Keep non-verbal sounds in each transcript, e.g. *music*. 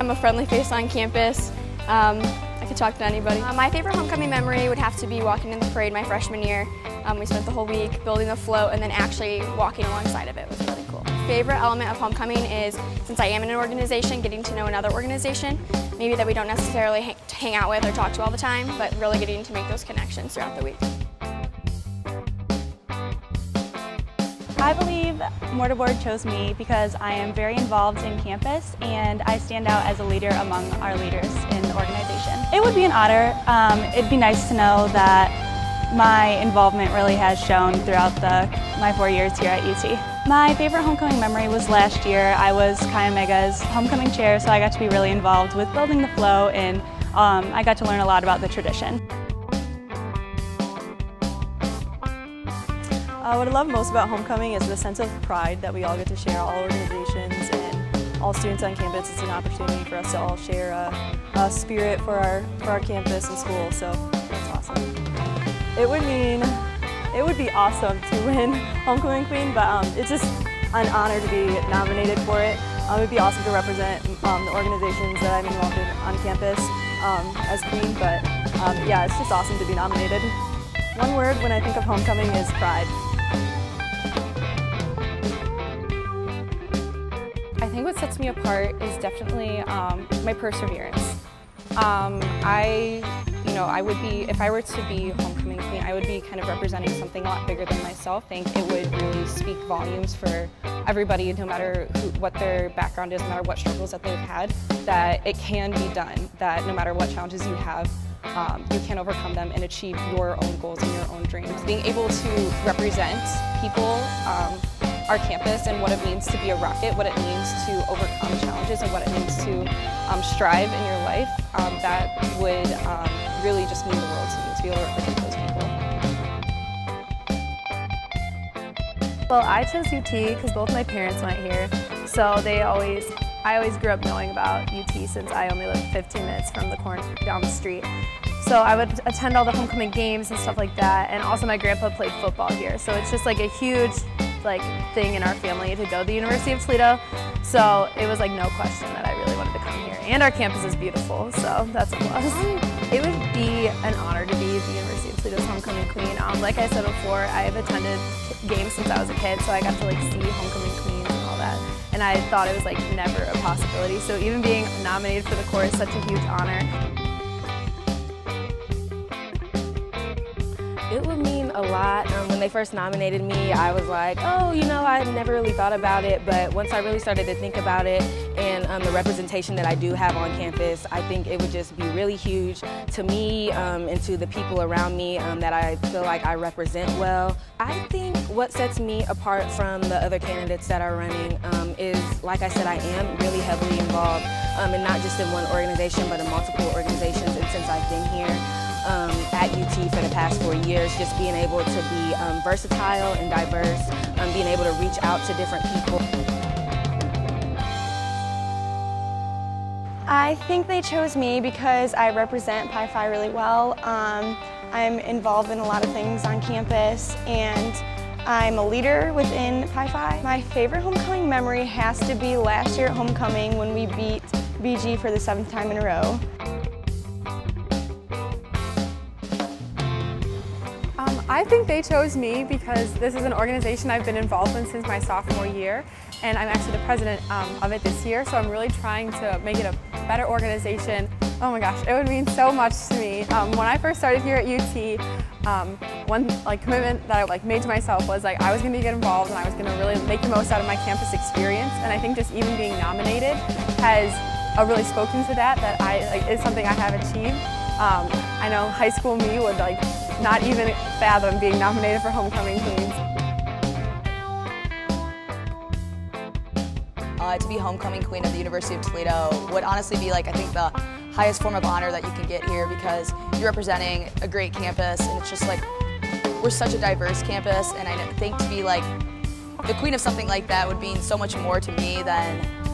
I'm a friendly face on campus. Um, I could talk to anybody. Uh, my favorite homecoming memory would have to be walking in the parade my freshman year. Um, we spent the whole week building the float and then actually walking alongside of it was really cool. Favorite element of homecoming is, since I am in an organization, getting to know another organization, maybe that we don't necessarily hang, hang out with or talk to all the time, but really getting to make those connections throughout the week. I believe Mortarboard chose me because I am very involved in campus and I stand out as a leader among our leaders in the organization. It would be an honor. Um, it'd be nice to know that my involvement really has shown throughout the, my four years here at UT. My favorite homecoming memory was last year. I was Chi Omega's homecoming chair, so I got to be really involved with building the flow and um, I got to learn a lot about the tradition. Uh, what I love most about homecoming is the sense of pride that we all get to share, all organizations and all students on campus. It's an opportunity for us to all share a, a spirit for our, for our campus and school, so that's awesome. It would mean, it would be awesome to win *laughs* Homecoming Queen, but um, it's just an honor to be nominated for it. Um, it would be awesome to represent um, the organizations that I'm involved in on campus um, as Queen, but um, yeah, it's just awesome to be nominated. One word when I think of homecoming is pride. Sets me apart is definitely um, my perseverance. Um, I, you know, I would be, if I were to be homecoming queen, I would be kind of representing something a lot bigger than myself. I think it would really speak volumes for everybody, no matter who, what their background is, no matter what struggles that they've had, that it can be done, that no matter what challenges you have, um, you can overcome them and achieve your own goals and your own dreams. Being able to represent people um, our campus and what it means to be a rocket, what it means to overcome challenges, and what it means to um, strive in your life, um, that would um, really just mean the world to me to be able to represent those people. Well, I chose UT because both my parents went here, so they always, I always grew up knowing about UT since I only lived 15 minutes from the corner down the street. So I would attend all the homecoming games and stuff like that, and also my grandpa played football here, so it's just like a huge like thing in our family to go to the University of Toledo. So it was like no question that I really wanted to come here. And our campus is beautiful, so that's a plus. It would be an honor to be the University of Toledo's homecoming queen. Um, like I said before, I have attended games since I was a kid, so I got to like see homecoming queens and all that. And I thought it was like never a possibility. So even being nominated for the court is such a huge honor. It would mean a lot. Um, when they first nominated me, I was like, oh, you know, I never really thought about it. But once I really started to think about it and um, the representation that I do have on campus, I think it would just be really huge to me um, and to the people around me um, that I feel like I represent well. I think what sets me apart from the other candidates that are running um, is, like I said, I am really heavily involved, um, and not just in one organization, but in multiple organizations. And since I've been here, at UT for the past four years, just being able to be um, versatile and diverse, um, being able to reach out to different people. I think they chose me because I represent Pi Phi really well. Um, I'm involved in a lot of things on campus and I'm a leader within Pi Phi. My favorite homecoming memory has to be last year at homecoming when we beat BG for the seventh time in a row. I think they chose me because this is an organization I've been involved in since my sophomore year and I'm actually the president um, of it this year so I'm really trying to make it a better organization. Oh my gosh, it would mean so much to me. Um, when I first started here at UT, um, one like commitment that I like made to myself was like I was going to get involved and I was going to really make the most out of my campus experience and I think just even being nominated has uh, really spoken to that that I like is something I have achieved. Um, I know high school me would like not even fathom being nominated for Homecoming Queens. Uh, to be homecoming queen of the University of Toledo would honestly be like I think the highest form of honor that you can get here because you're representing a great campus and it's just like we're such a diverse campus and I think to be like the queen of something like that would mean so much more to me than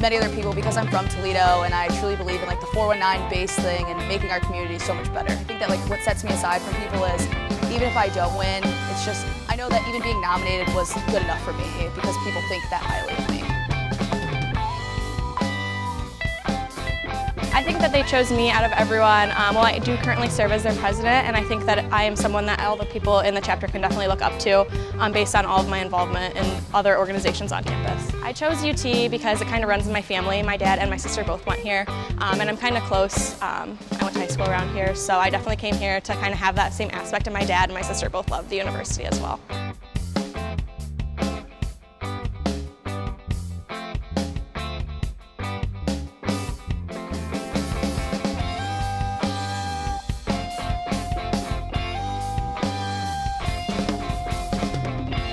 many other people because I'm from Toledo and I truly believe in like the 419 base thing and making our community so much better. I think that like what sets me aside from people is even if I don't win, it's just I know that even being nominated was good enough for me because people think that highly I think that they chose me out of everyone. Um, well, I do currently serve as their president, and I think that I am someone that all the people in the chapter can definitely look up to um, based on all of my involvement in other organizations on campus. I chose UT because it kind of runs in my family. My dad and my sister both went here, um, and I'm kind of close. Um, I went to high school around here, so I definitely came here to kind of have that same aspect of my dad and my sister both love the university as well.